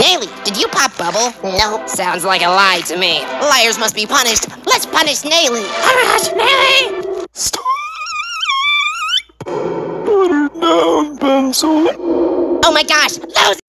Bailey, did you pop bubble? No. Sounds like a lie to me. Liars must be punished. Let's punish Naily. Punish Naily! Stop. Put it down, pencil. Oh my gosh, those